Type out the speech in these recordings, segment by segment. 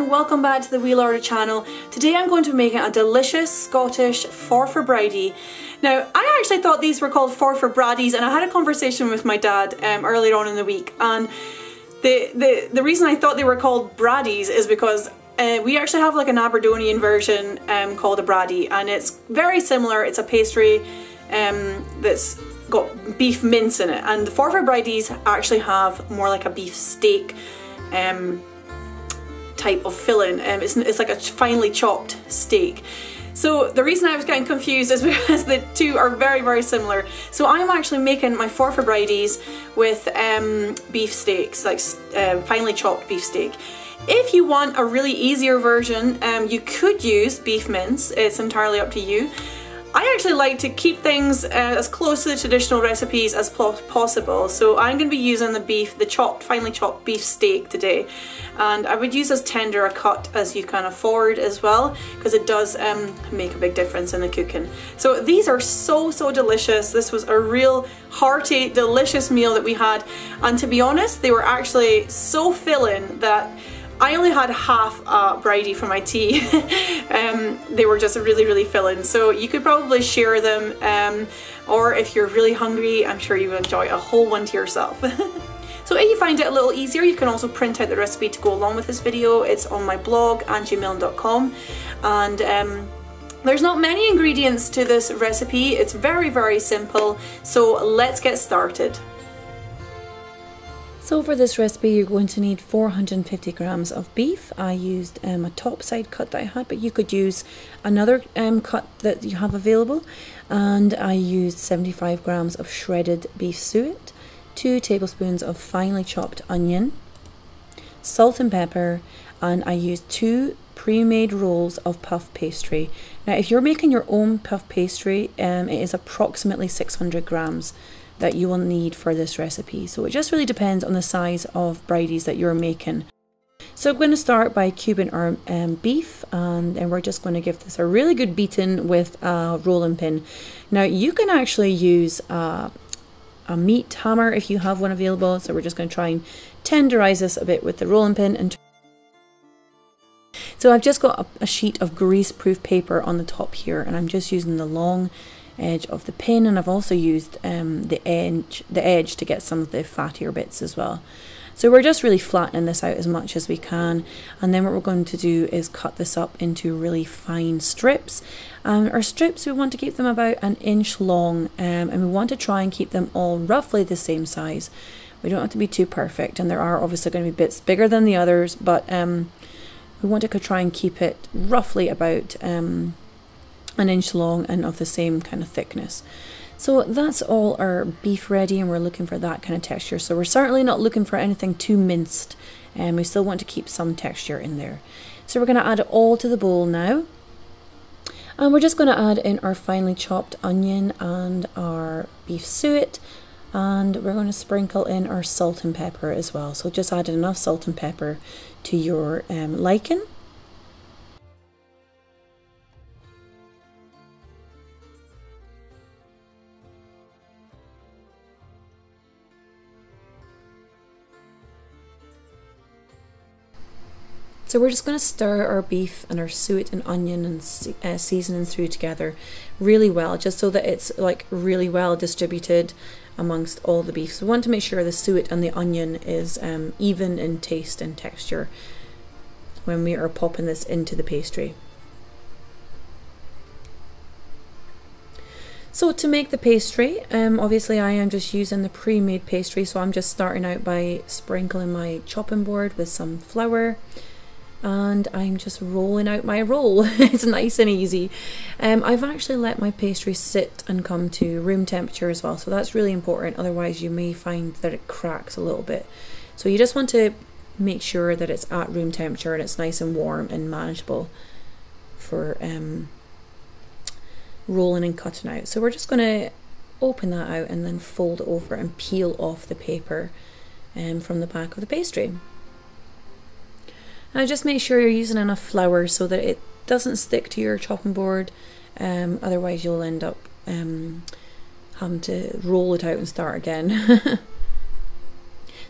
welcome back to the Wee Larder channel. Today I'm going to be making a delicious Scottish for forfar Now I actually thought these were called forfar Bradies and I had a conversation with my dad um, earlier on in the week and the, the, the reason I thought they were called braddies is because uh, we actually have like an Aberdonian version um, called a braddie and it's very similar. It's a pastry um, that's got beef mince in it and the for forfar actually have more like a beef steak um, type of filling. Um, it's, it's like a finely chopped steak. So the reason I was getting confused is because the two are very, very similar. So I'm actually making my forfar with um, beef steaks, like uh, finely chopped beef steak. If you want a really easier version, um, you could use beef mince. It's entirely up to you. I actually like to keep things uh, as close to the traditional recipes as possible. So I'm going to be using the beef, the chopped, finely chopped beef steak today. And I would use as tender a cut as you can afford as well because it does um, make a big difference in the cooking. So these are so so delicious, this was a real hearty delicious meal that we had. And to be honest they were actually so filling that I only had half a bridie for my tea. um, they were just really, really filling. So you could probably share them um, or if you're really hungry, I'm sure you enjoy a whole one to yourself. So if you find it a little easier, you can also print out the recipe to go along with this video. It's on my blog, angiemilne.com. And um, there's not many ingredients to this recipe. It's very, very simple. So let's get started. So for this recipe you're going to need 450 grams of beef. I used um, a top side cut that I had but you could use another um, cut that you have available and I used 75 grams of shredded beef suet, 2 tablespoons of finely chopped onion, salt and pepper and I used 2 pre-made rolls of puff pastry. Now if you're making your own puff pastry um, it is approximately 600 grams that you will need for this recipe. So it just really depends on the size of bridies that you're making. So I'm going to start by cubing our um, beef and we're just going to give this a really good beating with a rolling pin. Now you can actually use a, a meat hammer if you have one available. So we're just going to try and tenderize this a bit with the rolling pin and so I've just got a, a sheet of grease-proof paper on the top here and I'm just using the long edge of the pin and I've also used um, the edge the edge to get some of the fattier bits as well. So we're just really flattening this out as much as we can and then what we're going to do is cut this up into really fine strips. Um, our strips we want to keep them about an inch long um, and we want to try and keep them all roughly the same size. We don't have to be too perfect and there are obviously going to be bits bigger than the others but um, we want to try and keep it roughly about um, an inch long and of the same kind of thickness. So that's all our beef ready and we're looking for that kind of texture. So we're certainly not looking for anything too minced and we still want to keep some texture in there. So we're going to add it all to the bowl now. And we're just going to add in our finely chopped onion and our beef suet and we're going to sprinkle in our salt and pepper as well. So just add enough salt and pepper to your um, liking. So we're just going to stir our beef and our suet and onion and uh, seasoning through together really well, just so that it's like really well distributed amongst all the beef. So we want to make sure the suet and the onion is um, even in taste and texture when we are popping this into the pastry. So to make the pastry, um, obviously I am just using the pre-made pastry, so I'm just starting out by sprinkling my chopping board with some flour, and I'm just rolling out my roll. it's nice and easy. Um, I've actually let my pastry sit and come to room temperature as well, so that's really important. Otherwise, you may find that it cracks a little bit. So you just want to make sure that it's at room temperature and it's nice and warm and manageable for um, rolling and cutting out. So we're just going to open that out and then fold over and peel off the paper um, from the back of the pastry. Now just make sure you're using enough flour so that it doesn't stick to your chopping board, um, otherwise you'll end up um, having to roll it out and start again.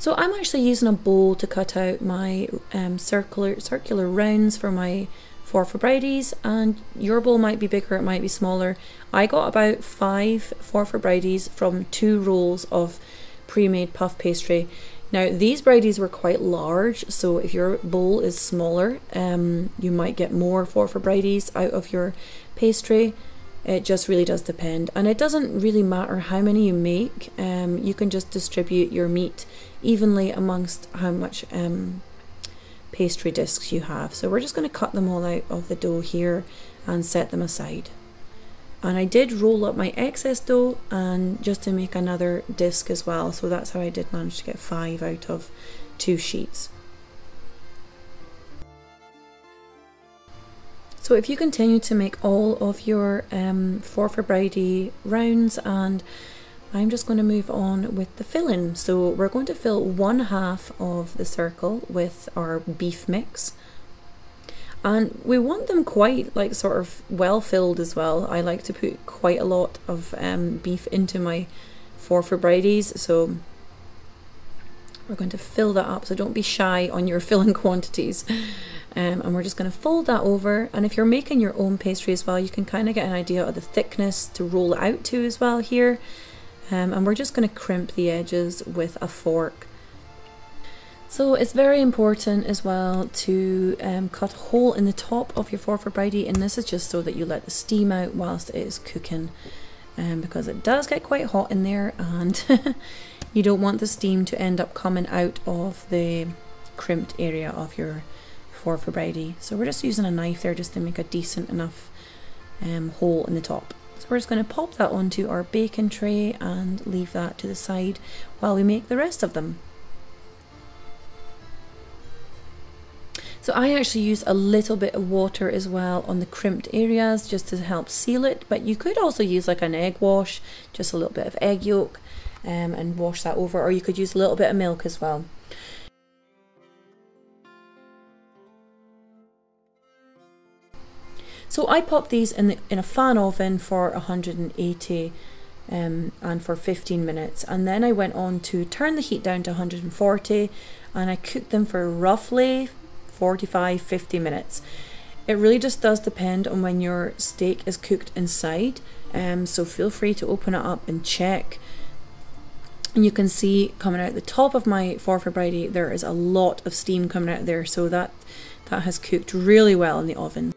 So I'm actually using a bowl to cut out my um, circular circular rounds for my Forfar bridies and your bowl might be bigger, it might be smaller. I got about five Forfar bridies from two rolls of pre-made puff pastry. Now these bridies were quite large, so if your bowl is smaller, um, you might get more four Forfar bridies out of your pastry. It just really does depend, and it doesn't really matter how many you make. Um, you can just distribute your meat evenly amongst how much um, pastry discs you have. So we're just going to cut them all out of the dough here and set them aside. And I did roll up my excess dough and just to make another disc as well. So that's how I did manage to get five out of two sheets. So if you continue to make all of your um, Forfar bridie rounds and I'm just going to move on with the filling. So we're going to fill one half of the circle with our beef mix. And we want them quite like sort of well filled as well. I like to put quite a lot of um, beef into my Forfar bridies. So we're going to fill that up. So don't be shy on your filling quantities. Um, and we're just going to fold that over. And if you're making your own pastry as well, you can kind of get an idea of the thickness to roll it out to as well here. Um, and we're just going to crimp the edges with a fork. So it's very important as well to um, cut a hole in the top of your Forfar bridie and this is just so that you let the steam out whilst it is cooking um, because it does get quite hot in there and you don't want the steam to end up coming out of the crimped area of your Forfar bridie. So we're just using a knife there just to make a decent enough um, hole in the top. So we're just going to pop that onto our baking tray and leave that to the side while we make the rest of them. So I actually use a little bit of water as well on the crimped areas just to help seal it, but you could also use like an egg wash, just a little bit of egg yolk um, and wash that over, or you could use a little bit of milk as well. So I popped these in, the, in a fan oven for 180 um, and for 15 minutes and then I went on to turn the heat down to 140 and I cooked them for roughly 45 50 minutes. It really just does depend on when your steak is cooked inside um, so feel free to open it up and check and you can see coming out the top of my Forfar bridie there is a lot of steam coming out there so that that has cooked really well in the oven.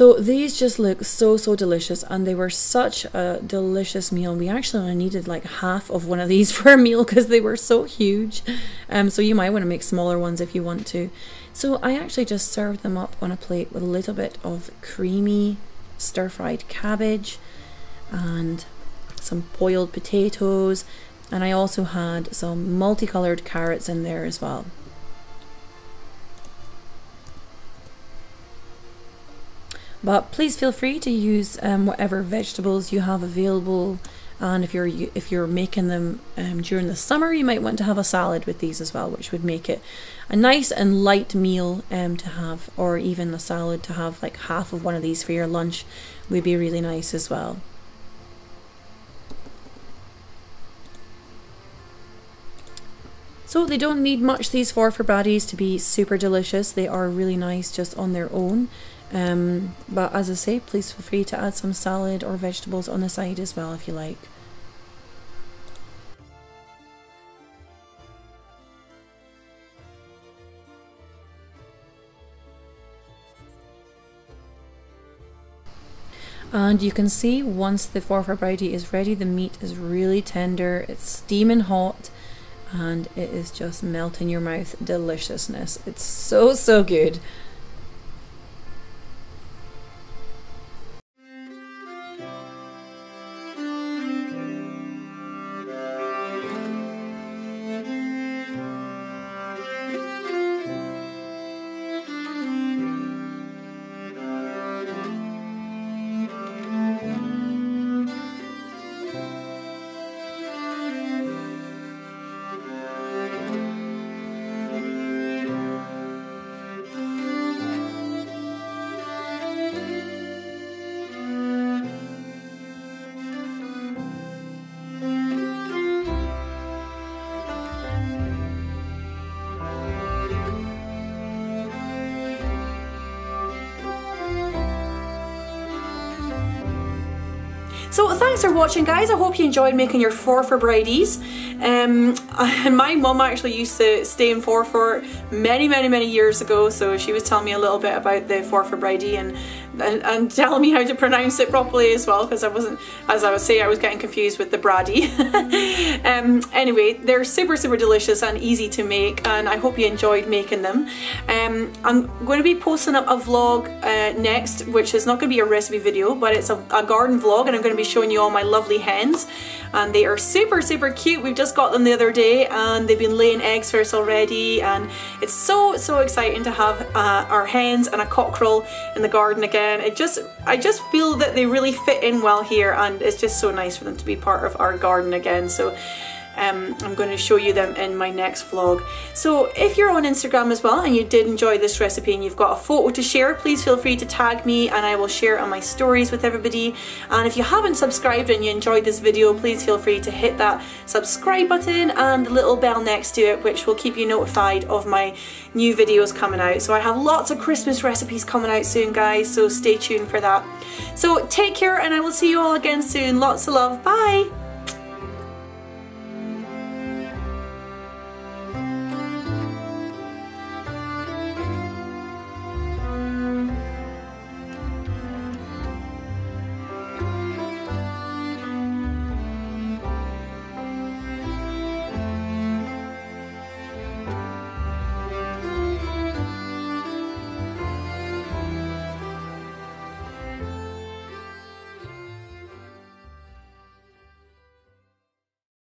So these just look so, so delicious and they were such a delicious meal. We actually only needed like half of one of these for a meal because they were so huge. Um, so you might want to make smaller ones if you want to. So I actually just served them up on a plate with a little bit of creamy stir-fried cabbage and some boiled potatoes and I also had some multicolored carrots in there as well. But please feel free to use um, whatever vegetables you have available. And if you're if you're making them um, during the summer, you might want to have a salad with these as well, which would make it a nice and light meal um, to have, or even a salad to have like half of one of these for your lunch would be really nice as well. So they don't need much these four Forfar bridies to be super delicious. They are really nice just on their own. Um, but as I say, please feel free to add some salad or vegetables on the side as well if you like. And you can see once the Forfar bridie is ready, the meat is really tender, it's steaming hot, and it is just melt in your mouth deliciousness. It's so, so good. So thanks for watching guys, I hope you enjoyed making your four for bridies. Um, my mum actually used to stay in Forfar many many many years ago so she was telling me a little bit about the Forfar bridie and and, and telling me how to pronounce it properly as well because I wasn't, as I was saying, I was getting confused with the Brady. um, anyway, they're super, super delicious and easy to make and I hope you enjoyed making them. Um, I'm going to be posting up a vlog uh, next, which is not going to be a recipe video, but it's a, a garden vlog and I'm going to be showing you all my lovely hens and they are super, super cute. We've just got them the other day and they've been laying eggs for us already and it's so, so exciting to have uh, our hens and a cockerel in the garden again. It just, I just feel that they really fit in well here and it's just so nice for them to be part of our garden again. So um, I'm going to show you them in my next vlog. So if you're on Instagram as well and you did enjoy this recipe and you've got a photo to share, please feel free to tag me and I will share it on my stories with everybody. And if you haven't subscribed and you enjoyed this video, please feel free to hit that subscribe button and the little bell next to it, which will keep you notified of my new videos coming out. So I have lots of Christmas recipes coming out soon, guys, so stay tuned for that. So take care and I will see you all again soon. Lots of love. Bye!